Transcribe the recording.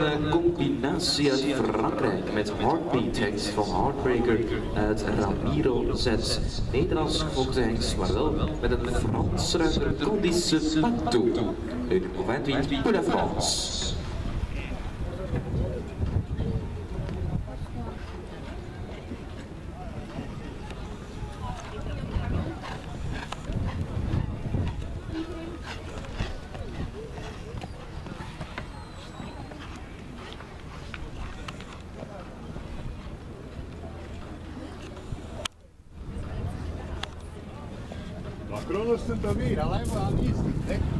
Een combinatie uit Frankrijk met Heartbeat Hengst van Heartbreaker uit Ramiro 6. Nederlands hengst, maar wel met een Franse Codice Patou. Uit de 28 pour la France. La Kronos se dominira, leva ali lista, ne?